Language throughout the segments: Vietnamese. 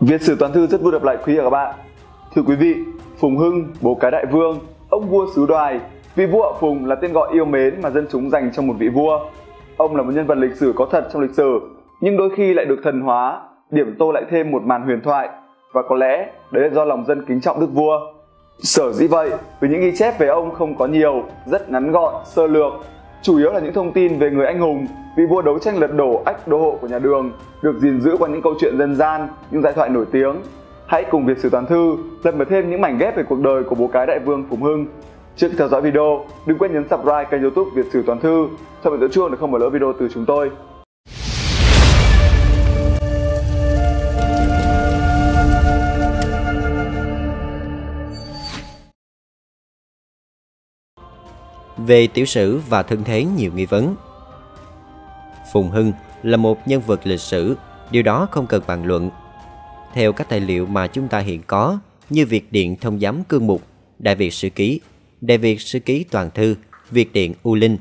Việt sử toàn thư rất vui gặp lại quý vị và các bạn. Thưa quý vị, Phùng Hưng, bố cái đại vương, ông vua xứ đoài, vị vua Phùng là tên gọi yêu mến mà dân chúng dành cho một vị vua. Ông là một nhân vật lịch sử có thật trong lịch sử, nhưng đôi khi lại được thần hóa, điểm tô lại thêm một màn huyền thoại và có lẽ đấy là do lòng dân kính trọng đức vua. Sở dĩ vậy, vì những ghi chép về ông không có nhiều, rất ngắn gọn, sơ lược, chủ yếu là những thông tin về người anh hùng, vị vua đấu tranh lật đổ ách đô hộ của nhà Đường, được gìn giữ qua những câu chuyện dân gian, những giai thoại nổi tiếng. Hãy cùng Việt Sử Toàn Thư lật mở thêm những mảnh ghép về cuộc đời của bố cái đại vương Phùng Hưng. Trước khi theo dõi video, đừng quên nhấn subscribe kênh youtube Việt Sử Toàn Thư, cho mình đỡ chuông để không bỏ lỡ video từ chúng tôi. Về tiểu sử và thân thế nhiều nghi vấn Phùng Hưng là một nhân vật lịch sử, điều đó không cần bàn luận. Theo các tài liệu mà chúng ta hiện có, như Việt Điện Thông giám Cương Mục, Đại Việt Sử Ký, Đại Việt Sử Ký Toàn Thư, Việt Điện U Linh,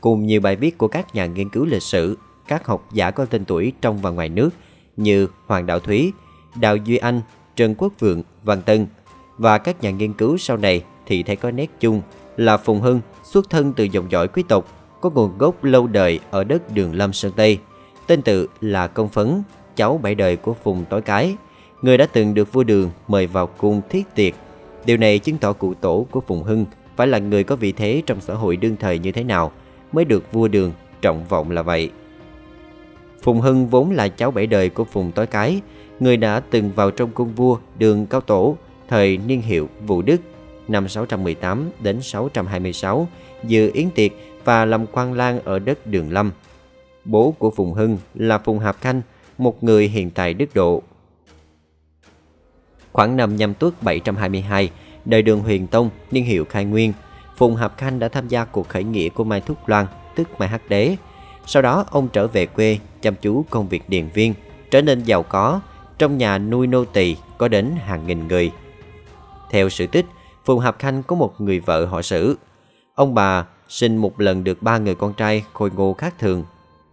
cùng nhiều bài viết của các nhà nghiên cứu lịch sử, các học giả có tên tuổi trong và ngoài nước như Hoàng Đạo Thúy, Đào Duy Anh, Trần Quốc Vượng, Văn Tân và các nhà nghiên cứu sau này thì thấy có nét chung là Phùng Hưng xuất thân từ dòng dõi quý tộc có nguồn gốc lâu đời ở đất Đường Lâm Sơn Tây. Tên tự là Công Phấn, cháu bảy đời của Phùng Tối Cái, người đã từng được vua Đường mời vào cung thiết tiệc. Điều này chứng tỏ cụ tổ của Phùng Hưng phải là người có vị thế trong xã hội đương thời như thế nào mới được vua Đường trọng vọng là vậy. Phùng Hưng vốn là cháu bảy đời của Phùng Tối Cái, người đã từng vào trong cung vua Đường Cao Tổ thời niên hiệu Vũ Đức năm 618 đến 626 dự yến tiệc và làm quan lang ở đất Đường Lâm. Bố của Phùng Hưng là Phùng Hạp Khanh, một người hiện tại đức độ. Khoảng năm nhâm tuất 722, đời đường Huyền Tông, niên hiệu khai nguyên, Phùng Hạp Khanh đã tham gia cuộc khởi nghĩa của Mai Thúc Loan, tức Mai Hắc Đế. Sau đó ông trở về quê chăm chú công việc điền viên, trở nên giàu có, trong nhà nuôi nô tỳ có đến hàng nghìn người. Theo sự tích, Phùng Hạp Khanh có một người vợ họ Sử. Ông bà sinh một lần được ba người con trai khôi ngô khác thường.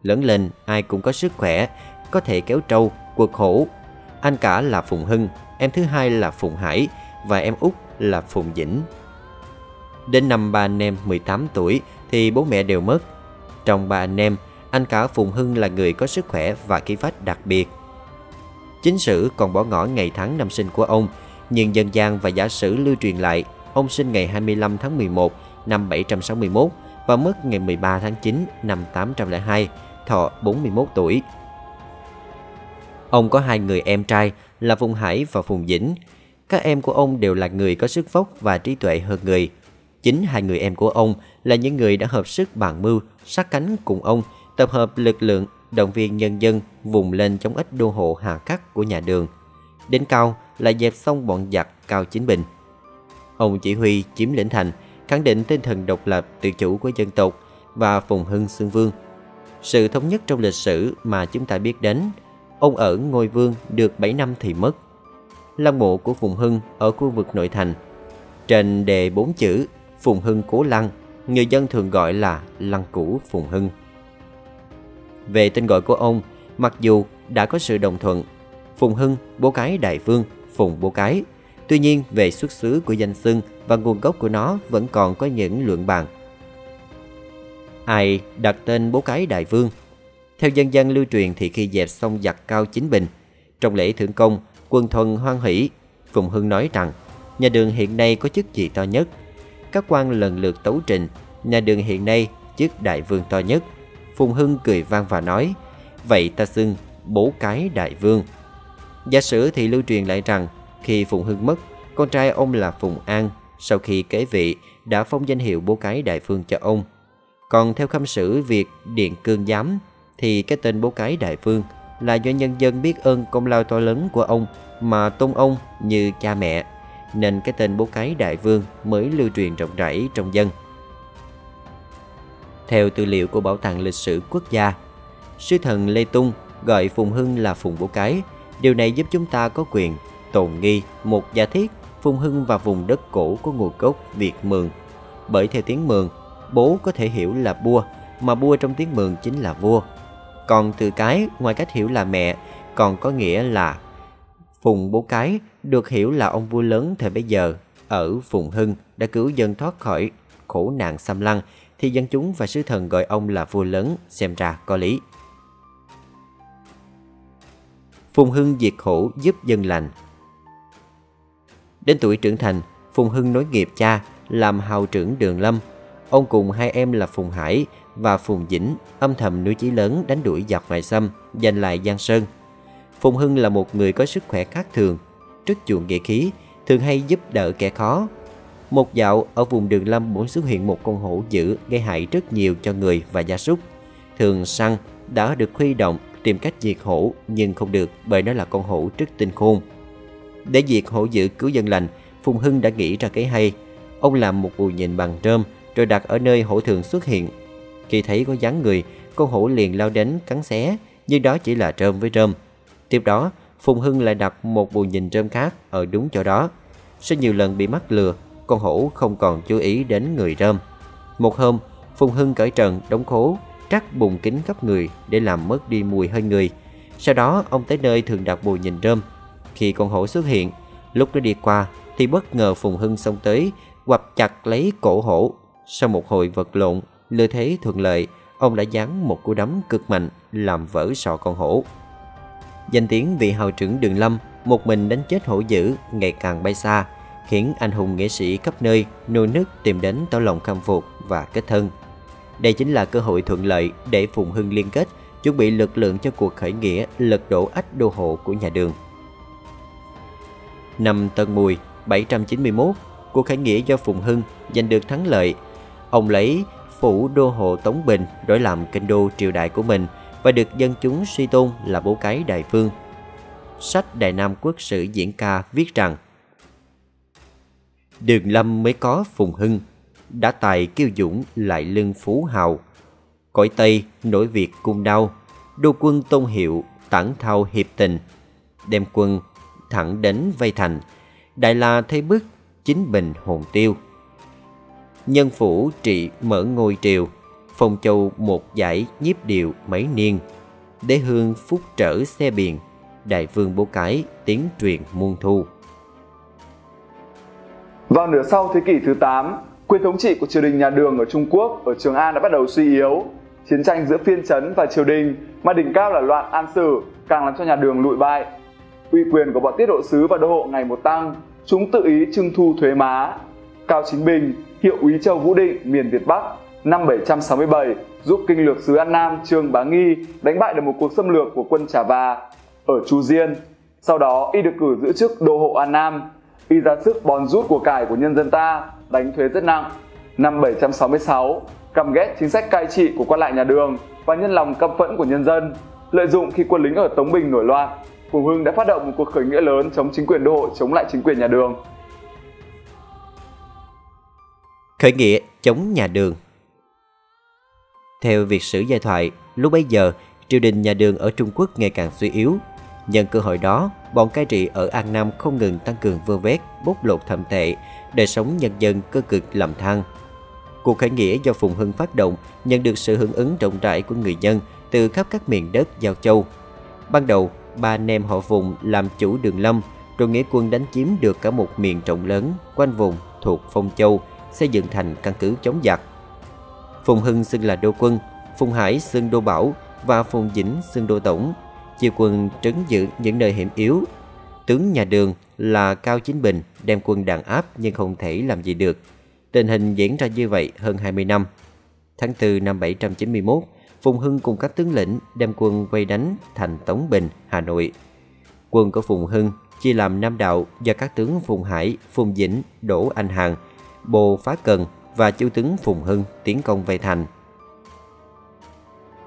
Lớn lên ai cũng có sức khỏe, có thể kéo trâu, quật hổ. Anh cả là Phùng Hưng, em thứ hai là Phùng Hải và em út là Phùng Dĩnh. Đến năm ba anh em 18 tuổi thì bố mẹ đều mất. Trong ba anh em, anh cả Phùng Hưng là người có sức khỏe và khí phách đặc biệt. Chính sử còn bỏ ngỏ ngày tháng năm sinh của ông, nhưng dân gian và giả sử lưu truyền lại ông sinh ngày 25 tháng 11 năm 761 và mất ngày 13 tháng 9 năm 802, thọ 41 tuổi. Ông có hai người em trai là Phùng Hải và Phùng Dĩnh. Các em của ông đều là người có sức vóc và trí tuệ hơn người. Chính hai người em của ông là những người đã hợp sức bàn mưu, sát cánh cùng ông, tập hợp lực lượng, động viên nhân dân vùng lên chống ích đô hộ hà khắc của nhà đường. Đến cao là dẹp xong bọn giặc Cao Chính Bình. Ông chỉ huy chiếm lĩnh thành, khẳng định tinh thần độc lập tự chủ của dân tộc và phùng hưng xương vương. Sự thống nhất trong lịch sử mà chúng ta biết đến, ông ở ngôi vương được 7 năm thì mất. Lăng mộ của Phùng Hưng ở khu vực nội thành. Trên đề bốn chữ Phùng Hưng Cố Lăng, người dân thường gọi là Lăng Cũ Phùng Hưng. Về tên gọi của ông, mặc dù đã có sự đồng thuận, Phùng Hưng, bố cái đại vương, Phùng bố cái Tuy nhiên, về xuất xứ của danh xưng và nguồn gốc của nó vẫn còn có những luận bàn. Ai đặt tên bố cái đại vương? Theo dân gian lưu truyền thì khi dẹp xong giặc cao chính bình, trong lễ thượng công, quân thuần hoan hỷ, Phùng Hưng nói rằng nhà đường hiện nay có chức gì to nhất? Các quan lần lượt tấu trình, nhà đường hiện nay chức đại vương to nhất. Phùng Hưng cười vang và nói, vậy ta xưng bố cái đại vương. Giả sử thì lưu truyền lại rằng khi Phùng Hưng mất, con trai ông là Phùng An sau khi kế vị đã phong danh hiệu bố cái đại phương cho ông. Còn theo khâm sử việc Điện Cương Giám thì cái tên bố cái đại phương là do nhân dân biết ơn công lao to lớn của ông mà tôn ông như cha mẹ, nên cái tên bố cái đại vương mới lưu truyền rộng rãi trong dân. Theo tư liệu của Bảo tàng Lịch sử Quốc gia, sư thần Lê Tung gọi Phùng Hưng là Phùng Bố Cái. Điều này giúp chúng ta có quyền tồn nghi một giả thiết Phùng Hưng và vùng đất cổ của nguồn gốc Việt Mường. Bởi theo tiếng Mường, bố có thể hiểu là bua, mà bua trong tiếng Mường chính là vua. Còn từ cái, ngoài cách hiểu là mẹ, còn có nghĩa là Phùng Bố Cái được hiểu là ông vua lớn thời bấy giờ ở Phùng Hưng đã cứu dân thoát khỏi khổ nạn xâm lăng thì dân chúng và sứ thần gọi ông là vua lớn xem ra có lý. Phùng Hưng diệt khổ giúp dân lành Đến tuổi trưởng thành, Phùng Hưng nối nghiệp cha làm hào trưởng Đường Lâm. Ông cùng hai em là Phùng Hải và Phùng Dĩnh âm thầm nuôi chí lớn đánh đuổi giặc ngoại xâm, giành lại Giang Sơn. Phùng Hưng là một người có sức khỏe khác thường, rất chuộng nghệ khí, thường hay giúp đỡ kẻ khó. Một dạo ở vùng Đường Lâm bỗng xuất hiện một con hổ dữ gây hại rất nhiều cho người và gia súc. Thường săn đã được huy động tìm cách diệt hổ nhưng không được bởi nó là con hổ rất tinh khôn. Để diệt hỗ dữ cứu dân lành, Phùng Hưng đã nghĩ ra cái hay. Ông làm một bù nhìn bằng rơm rồi đặt ở nơi hổ thường xuất hiện. Khi thấy có dáng người, con hổ liền lao đến cắn xé, nhưng đó chỉ là rơm với rơm. Tiếp đó, Phùng Hưng lại đặt một bù nhìn rơm khác ở đúng chỗ đó. Sau nhiều lần bị mắc lừa, con hổ không còn chú ý đến người rơm. Một hôm, Phùng Hưng cởi trần đóng khố, trắc bùng kính khắp người để làm mất đi mùi hơi người. Sau đó, ông tới nơi thường đặt bù nhìn rơm. Khi con hổ xuất hiện, lúc nó đi qua thì bất ngờ Phùng Hưng xông tới, quặp chặt lấy cổ hổ. Sau một hồi vật lộn, lợi thế thuận lợi, ông đã giáng một cú đấm cực mạnh làm vỡ sọ con hổ. Danh tiếng vị hào trưởng Đường Lâm một mình đánh chết hổ dữ ngày càng bay xa, khiến anh hùng nghệ sĩ khắp nơi nô nức tìm đến tỏ lòng khâm phục và kết thân. Đây chính là cơ hội thuận lợi để Phùng Hưng liên kết, chuẩn bị lực lượng cho cuộc khởi nghĩa lật đổ ách đô hộ của nhà Đường. Năm Tân Mùi 791, cuộc khởi nghĩa do Phùng Hưng giành được thắng lợi. Ông lấy phủ đô hộ Tống Bình đổi làm kinh đô triều đại của mình và được dân chúng suy tôn là bố cái đại vương. Sách Đại Nam Quốc sử diễn ca viết rằng Đường Lâm mới có Phùng Hưng, đã tài kiêu dũng lại lưng phú hào. Cõi Tây nổi việc cung đau, đô quân tôn hiệu tản thao hiệp tình, đem quân thẳng đến vây thành, Đại La thấy bức chính bình hồn tiêu. Nhân phủ trị mở ngôi triều, Phong Châu một giải nhiếp điệu mấy niên, Đế hương phúc trở xe biển, Đại vương bố cái tiếng truyền muôn thu. Vào nửa sau thế kỷ thứ 8, quyền thống trị của triều đình nhà Đường ở Trung Quốc ở Trường An đã bắt đầu suy yếu. Chiến tranh giữa phiên trấn và triều đình mà đỉnh cao là loạn An Sử càng làm cho nhà Đường lụi bại. Uy quyền của bọn tiết độ sứ và đô hộ ngày một tăng, chúng tự ý trưng thu thuế má. Cao Chính Bình, hiệu úy Châu Vũ Định, miền Việt Bắc, năm 767 giúp kinh lược sứ An Nam Trương Bá Nghi đánh bại được một cuộc xâm lược của quân Trà Va ở Chu Diên. Sau đó y được cử giữ chức đô hộ An Nam. Y ra sức bòn rút của cải của nhân dân ta, đánh thuế rất nặng. Năm 766, căm ghét chính sách cai trị của quan lại nhà Đường và nhân lòng căm phẫn của nhân dân. Lợi dụng khi quân lính ở Tống Bình nổi loạn, Phùng Hưng đã phát động một cuộc khởi nghĩa lớn chống chính quyền đô hộ chống lại chính quyền nhà Đường. Khởi nghĩa chống nhà Đường Theo việc sử giai thoại, lúc bấy giờ, triều đình nhà Đường ở Trung Quốc ngày càng suy yếu. Nhân cơ hội đó, bọn cai trị ở An Nam không ngừng tăng cường vơ vét, bóc lột thậm tệ, đời sống nhân dân cơ cực lầm than. Cuộc khởi nghĩa do Phùng Hưng phát động nhận được sự hưởng ứng rộng rãi của người dân từ khắp các miền đất giao châu. Ban đầu, ba anh em họ vùng làm chủ đường lâm, rồi nghĩa quân đánh chiếm được cả một miền rộng lớn quanh vùng thuộc Phong Châu, xây dựng thành căn cứ chống giặc. Phùng Hưng xưng là đô quân, Phùng Hải xưng đô bảo và Phùng Dĩnh xưng đô tổng, chia quân trấn giữ những nơi hiểm yếu. Tướng nhà Đường là Cao Chính Bình đem quân đàn áp nhưng không thể làm gì được. Tình hình diễn ra như vậy hơn 20 năm. Tháng 4 năm 791, Phùng Hưng cùng các tướng lĩnh đem quân vây đánh thành Tống Bình, Hà Nội. Quân của Phùng Hưng chia làm năm đạo do các tướng Phùng Hải, Phùng Dĩnh, Đỗ Anh Hằng, Bồ Phá Cần và Chu tướng Phùng Hưng tiến công vây thành.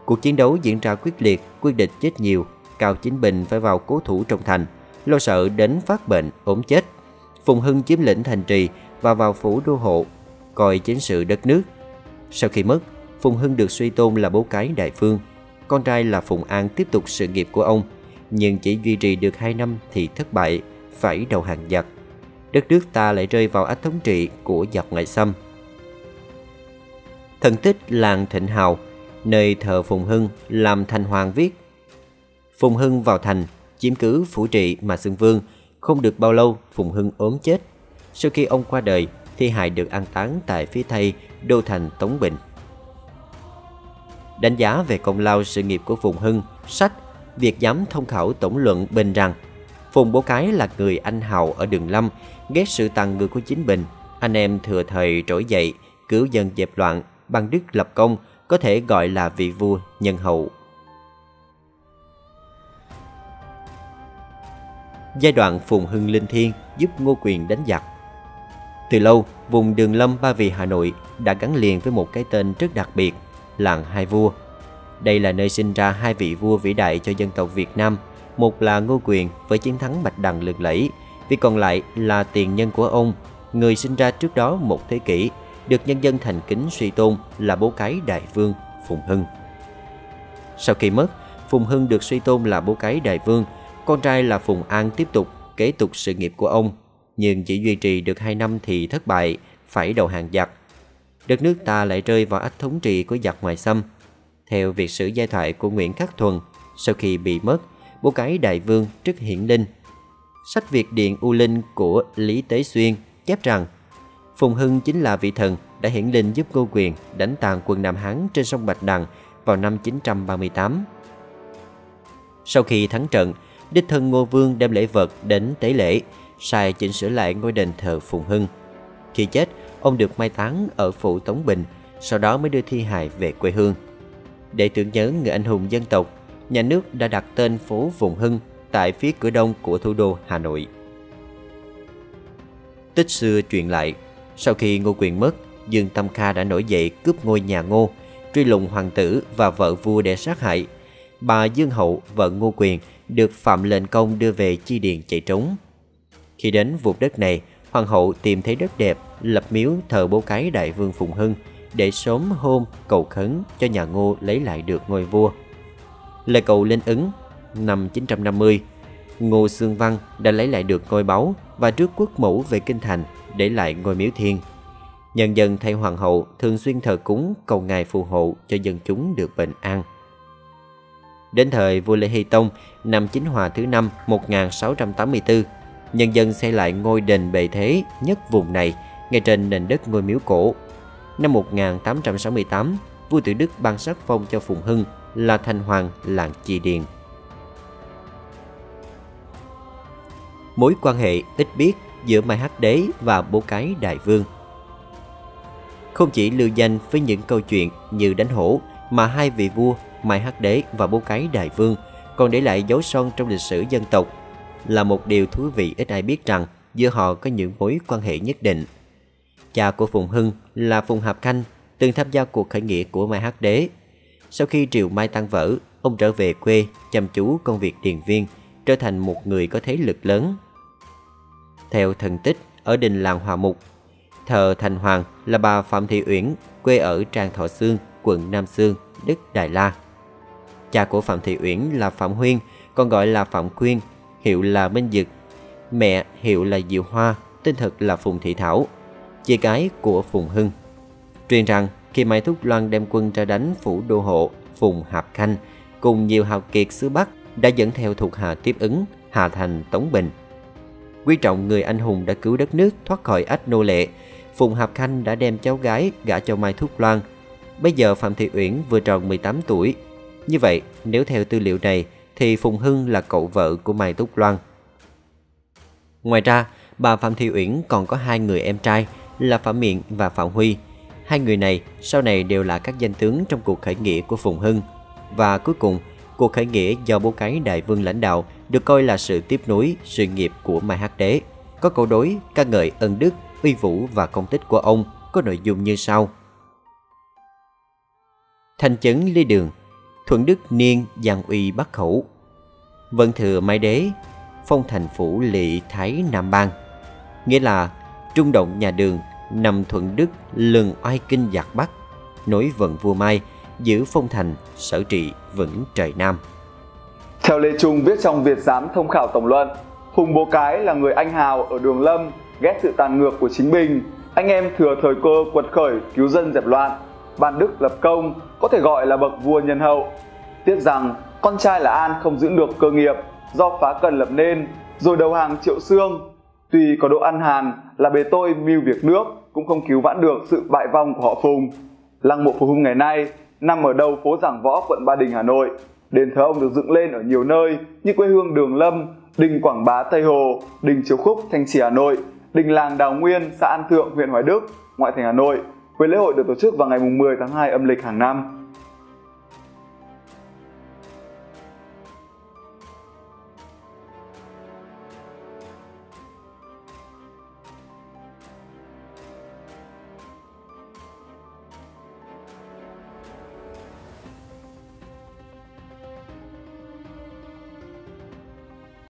Cuộc chiến đấu diễn ra quyết liệt, quyết địch chết nhiều, Cao Chính Bình phải vào cố thủ trong thành, lo sợ đến phát bệnh, ốm chết. Phùng Hưng chiếm lĩnh thành trì và vào phủ đô hộ, coi chính sự đất nước. Sau khi mất, Phùng Hưng được suy tôn là bố cái đại phương. Con trai là Phùng An tiếp tục sự nghiệp của ông, nhưng chỉ duy trì được 2 năm thì thất bại, phải đầu hàng giặc. Đất nước ta lại rơi vào ách thống trị của giặc ngoại xâm. Thần tích làng Thịnh Hào, nơi thờ Phùng Hưng làm thành hoàng viết. Phùng Hưng vào thành, chiếm cứ phủ trị mà xưng vương. Không được bao lâu, Phùng Hưng ốm chết. Sau khi ông qua đời, thi hài được an táng tại phía tây đô thành Tống Bình. Đánh giá về công lao sự nghiệp của Phùng Hưng, sách Việc giám thông khảo tổng luận bình rằng Phùng Bố Cái là người anh hào ở đường Lâm, ghét sự tàn ngược của chính bình. Anh em thừa thời trỗi dậy, cứu dân dẹp loạn, bằng đức lập công, có thể gọi là vị vua nhân hậu. Giai đoạn Phùng Hưng Linh Thiên giúp Ngô Quyền đánh giặc Từ lâu, vùng Đường Lâm Ba Vì Hà Nội đã gắn liền với một cái tên rất đặc biệt, làng Hai Vua. Đây là nơi sinh ra hai vị vua vĩ đại cho dân tộc Việt Nam, một là Ngô Quyền với chiến thắng Bạch Đằng lừng lẫy, vì còn lại là tiền nhân của ông, người sinh ra trước đó một thế kỷ, được nhân dân thành kính suy tôn là bố cái đại vương Phùng Hưng. Sau khi mất, Phùng Hưng được suy tôn là bố cái đại vương, con trai là Phùng An tiếp tục kế tục sự nghiệp của ông, nhưng chỉ duy trì được hai năm thì thất bại, phải đầu hàng giặc. Đất nước ta lại rơi vào ách thống trị của giặc ngoại xâm. Theo việc sử giai thoại của Nguyễn Khắc Thuần, sau khi bị mất, bố cái đại vương trước Hiển Linh. Sách Việt Điện U Linh của Lý Tế Xuyên chép rằng Phùng Hưng chính là vị thần đã hiển linh giúp Ngô Quyền đánh tàn quân Nam Hán trên sông Bạch Đằng vào năm 938. Sau khi thắng trận, đích thân Ngô Vương đem lễ vật đến tế lễ, sai chỉnh sửa lại ngôi đền thờ Phùng Hưng. Khi chết, ông được mai táng ở phủ Tống Bình, sau đó mới đưa thi hài về quê hương. Để tưởng nhớ người anh hùng dân tộc, nhà nước đã đặt tên phố Phùng Hưng tại phía cửa đông của thủ đô Hà Nội. Tích xưa truyền lại, sau khi Ngô Quyền mất, Dương Tâm Kha đã nổi dậy cướp ngôi nhà Ngô, truy lùng hoàng tử và vợ vua để sát hại. Bà Dương Hậu, vợ Ngô Quyền, được Phạm Lệnh Công đưa về chi điền chạy trốn. Khi đến vùng đất này, hoàng hậu tìm thấy đất đẹp, lập miếu thờ bố cái đại vương Phùng Hưng để sớm hôm cầu khấn cho nhà Ngô lấy lại được ngôi vua. Lời cầu lên ứng năm 950, Ngô Sương Văn đã lấy lại được ngôi báu và trước quốc mẫu về kinh thành để lại ngôi miếu thiên. Nhân dân thay hoàng hậu thường xuyên thờ cúng cầu ngài phù hộ cho dân chúng được bình an. Đến thời vua Lê Hy Tông năm Chính Hòa thứ năm 1684, nhân dân xây lại ngôi đền bề thế nhất vùng này ngay trên nền đất ngôi miếu cổ. Năm 1868, vua Tự Đức ban sắc phong cho Phùng Hưng là thành hoàng làng Chi Điền. Mối quan hệ ít biết giữa Mai Hắc Đế và bố cái Đại Vương Không chỉ lưu danh với những câu chuyện như đánh hổ mà hai vị vua Mai Hắc Đế và bố cái Đại Vương còn để lại dấu son trong lịch sử dân tộc là một điều thú vị ít ai biết rằng giữa họ có những mối quan hệ nhất định. Cha của Phùng Hưng là Phùng Hạp Khanh từng tham gia cuộc khởi nghĩa của Mai Hắc Đế. Sau khi triều Mai tan vỡ, ông trở về quê chăm chú công việc điền viên, trở thành một người có thế lực lớn. Theo thần tích ở đình làng Hòa Mục, thờ Thành Hoàng là bà Phạm Thị Uyển, quê ở Trang Thọ Sương, quận Nam Sương, đất Đài La. Cha của Phạm Thị Uyển là Phạm Huyên, còn gọi là Phạm Quyên, hiệu là Minh Dực. Mẹ hiệu là Diệu Hoa, tên thật là Phùng Thị Thảo, chị gái của Phùng Hưng. Truyền rằng khi Mai Thúc Loan đem quân ra đánh phủ đô hộ Phùng Hạp Khanh cùng nhiều hào kiệt xứ Bắc đã dẫn theo thuộc hạ tiếp ứng Hà Thành Tống Bình. Quý trọng người anh hùng đã cứu đất nước thoát khỏi ách nô lệ, Phùng Hạp Khanh đã đem cháu gái gả cho Mai Thúc Loan. Bây giờ Phạm Thị Uyển vừa tròn 18 tuổi. Như vậy, nếu theo tư liệu này, thì Phùng Hưng là cậu vợ của Mai Thúc Loan. Ngoài ra, bà Phạm Thị Uyển còn có hai người em trai là Phạm Miện và Phạm Huy. Hai người này sau này đều là các danh tướng trong cuộc khởi nghĩa của Phùng Hưng. Và cuối cùng, cuộc khởi nghĩa do bố cái đại vương lãnh đạo được coi là sự tiếp nối sự nghiệp của Mai Hắc Đế. Có câu đối ca ngợi ân đức, uy vũ và công tích của ông có nội dung như sau. Thành chấn Lê Đường, Thuận Đức Niên Giang Uy Bắc Khẩu, Vân Thừa Mai Đế, Phong Thành Phủ Lỵ Thái Nam Bang, nghĩa là trung động nhà đường nằm Thuận Đức lừng oai kinh giặc Bắc, nối vận vua Mai, giữ phong thành, sở trị vững trời Nam. Theo Lê Trung viết trong Việt Giám Thông khảo Tổng luận, Hùng Bố Cái là người anh hào ở Đường Lâm, ghét sự tàn ngược của chính mình. Anh em thừa thời cơ quật khởi cứu dân dẹp loạn, ban đức lập công, có thể gọi là bậc vua nhân hậu. Tiếc rằng con trai là An không giữ được cơ nghiệp, do phá cần lập nên, rồi đầu hàng triệu xương. Tuy có độ ăn hàn là bề tôi mưu việc nước cũng không cứu vãn được sự bại vong của họ Phùng. Lăng mộ Phùng Hưng ngày nay nằm ở đầu phố Giảng Võ, quận Ba Đình, Hà Nội. Đền thờ ông được dựng lên ở nhiều nơi như quê hương Đường Lâm, đình Quảng Bá Tây Hồ, đình Chiếu Khúc Thanh Trì Hà Nội, đình làng Đào Nguyên, xã An Thượng, huyện Hoài Đức, ngoại thành Hà Nội. Với lễ hội được tổ chức vào ngày 10 tháng 2 âm lịch hàng năm.